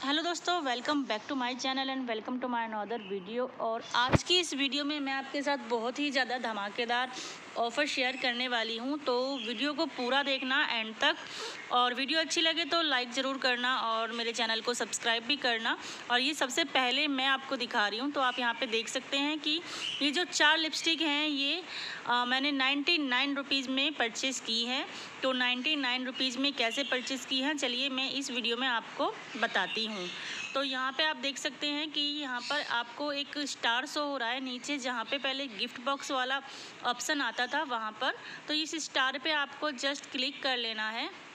Hello दोस्तों welcome back to my channel and welcome to my another video और आज की इस वीडियो में मैं आपके साथ बहुत ही ज़्यादा धमाकेदार ऑफ़र शेयर करने वाली हूँ तो वीडियो को पूरा देखना एंड तक। और वीडियो अच्छी लगे तो लाइक ज़रूर करना और मेरे चैनल को सब्सक्राइब भी करना। और ये सबसे पहले मैं आपको दिखा रही हूँ तो आप यहाँ पे देख सकते हैं कि ये जो चार लिपस्टिक हैं ये आ, मैंने नाइन्टी नाइन रुपीज़ में परचेज़ की है। तो नाइन्टी नाइन रुपीज़ में कैसे परचेज़ की हैं चलिए मैं इस वीडियो में आपको बताती हूँ। तो यहाँ पे आप देख सकते हैं कि यहाँ पर आपको एक स्टार शो हो रहा है नीचे जहाँ पे पहले गिफ्ट बॉक्स वाला ऑप्शन आता था वहाँ पर। तो इस स्टार पे आपको जस्ट क्लिक कर लेना है।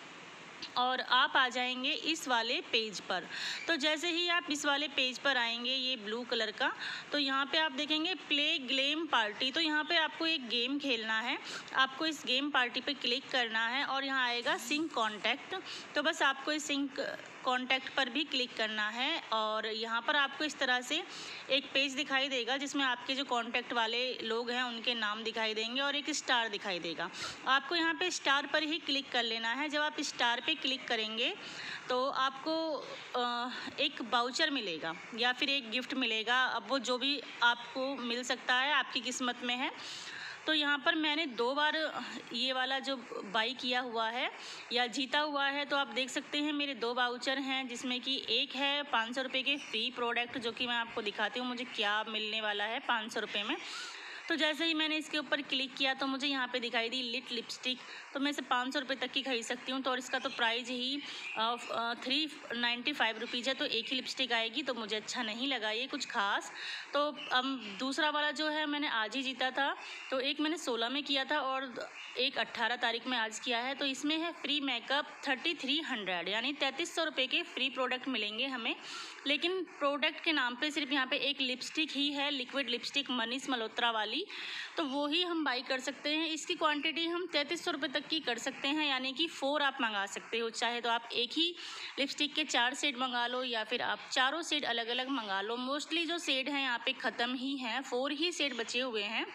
और आप आ जाएँगे इस वाले पेज पर। तो जैसे ही आप इस वाले पेज पर आएँगे, ये ब्लू कलर का तो यहाँ पे आप देखेंगे प्ले गेम पार्टी। तो यहाँ पे आपको एक गेम खेलना है। आपको इस गेम पार्टी पे क्लिक करना है और यहाँ आएगा सिंक कॉन्टैक्ट। तो बस आपको इस सिंक कॉन्टैक्ट पर भी क्लिक करना है और यहाँ पर आपको इस तरह से एक पेज दिखाई देगा, जिसमें आपके जो कॉन्टैक्ट वाले लोग हैं, उनके नाम दिखाई देंगे और एक स्टार दिखाई देगा। आपको यहाँ पे स्टार पर ही क्लिक कर लेना है। जब आप स्टार पे क्लिक करेंगे तो आपको एक बाउचर मिलेगा, या फिर एक गिफ्ट मिलेगा। अब वो जो भी आपको मिल सकता है, आपकी किस्मत में है। तो यहाँ पर मैंने दो बार ये वाला जो बाई किया हुआ है, या जीता हुआ है तो आप देख सकते हैं मेरे दो बाउचर हैं, जिसमें कि एक है पाँच सौ रुपये के फ्री प्रोडक्ट जो कि मैं आपको दिखाती हूँ, मुझे क्या मिलने वाला है पाँच सौ रुपये में। तो जैसे ही मैंने इसके ऊपर क्लिक किया तो मुझे यहाँ पे दिखाई दी लिट लिपस्टिक। तो मैं इसे पाँच सौ रुपये तक की खरीद सकती हूँ। तो और इसका तो प्राइस ही थ्री नाइन्टी फाइव रुपीज़ है तो एक ही लिपस्टिक आएगी तो मुझे अच्छा नहीं लगा ये कुछ खास। तो अब दूसरा वाला जो है, मैंने आज ही जीता था। तो एक मैंने सोलह में किया था और एक अट्ठारह तारीख में आज किया है। तो इसमें है free makeup thirty three hundred, यानी तैंतीस सौ रुपये के फ्री प्रोडक्ट मिलेंगे हमें। लेकिन प्रोडक्ट के नाम पे सिर्फ़ यहाँ पे एक लिपस्टिक ही है, लिक्विड लिपस्टिक मनीष मल्होत्रा वाली। तो वो ही हम बाई कर सकते हैं। इसकी क्वांटिटी हम तैंतीस सौ रुपये तक की कर सकते हैं, यानी कि फ़ोर आप मंगा सकते हो। चाहे तो आप एक ही लिपस्टिक के चार सेट मंगा लो, या फिर आप चारों सेट अलग अलग मंगा लो। मोस्टली जो सेट हैं, यहाँ पे ख़त्म ही हैं फ़ोर ही सेट बचे हुए हैं।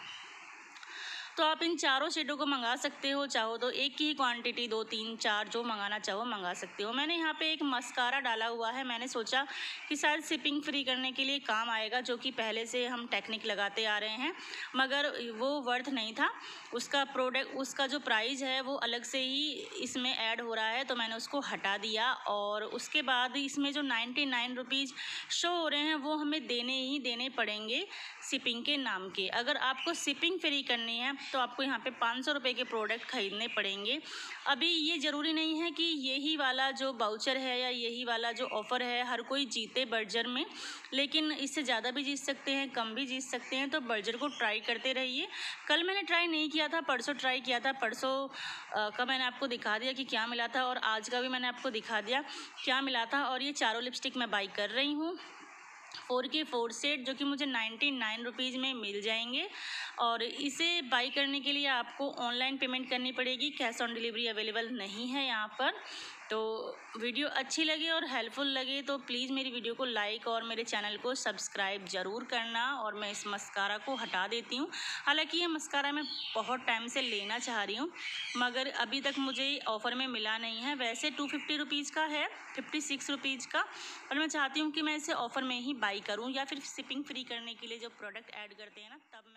तो आप इन चारों शेडों को मंगा सकते हो, चाहो तो एक की ही क्वांटिटी दो, तीन, चार, जो मंगाना चाहो मंगा सकते हो। मैंने यहाँ पे एक मस्कारा डाला हुआ है। मैंने सोचा कि शायद सिपिंग फ्री करने के लिए काम आएगा, जो कि पहले से हम टेक्निक लगाते आ रहे हैं, मगर वो वर्थ नहीं था। उसका प्रोडक्ट उसका जो प्राइस है, वो अलग से ही इसमें ऐड हो रहा है तो मैंने उसको हटा दिया और उसके बाद इसमें जो नाइन्टी नाइन रुपीज़ शो हो रहे हैं, वो हमें देने ही देने पड़ेंगे शिपिंग के नाम के। अगर आपको शिपिंग फ्री करनी है तो आपको यहाँ पे पाँच सौ रुपये के प्रोडक्ट ख़रीदने पड़ेंगे। अभी ये ज़रूरी नहीं है कि यही वाला जो बाउचर है या यही वाला जो ऑफ़र है, हर कोई जीते बर्जर में, लेकिन इससे ज़्यादा भी जीत सकते हैं, कम भी जीत सकते हैं तो बर्जर को ट्राई करते रहिए। कल मैंने ट्राई नहीं किया था, परसों ट्राई किया था, परसों का मैंने आपको दिखा दिया कि क्या मिला था और आज का भी मैंने आपको दिखा दिया क्या मिला था और ये चारों लिपस्टिक मैं बाई कर रही हूँ। फोर के फोर सेट जो कि मुझे नाइन्टी नाइन रुपीज़ में मिल जाएँगे। और इसे बाई करने के लिए आपको ऑनलाइन पेमेंट करनी पड़ेगी। कैश ऑन डिलीवरी अवेलेबल नहीं है यहाँ पर। तो वीडियो अच्छी लगे और हेल्पफुल लगे तो प्लीज़ मेरी वीडियो को लाइक और मेरे चैनल को सब्सक्राइब ज़रूर करना और मैं इस मस्कारा को हटा देती हूँ। हालाँकि ये मस्कारा मैं बहुत टाइम से लेना चाह रही हूँ, मगर अभी तक मुझे ऑफ़र में मिला नहीं है। वैसे टू फिफ्टी रुपीज़ का है, फिफ्टी सिक्स रुपीज़ का और मैं चाहती हूँ कि मैं इसे ऑफ़र में ही बाई करूँ या फिर शिपिंग फ्री करने के लिए जो प्रोडक्ट ऐड करते हैं ना, तब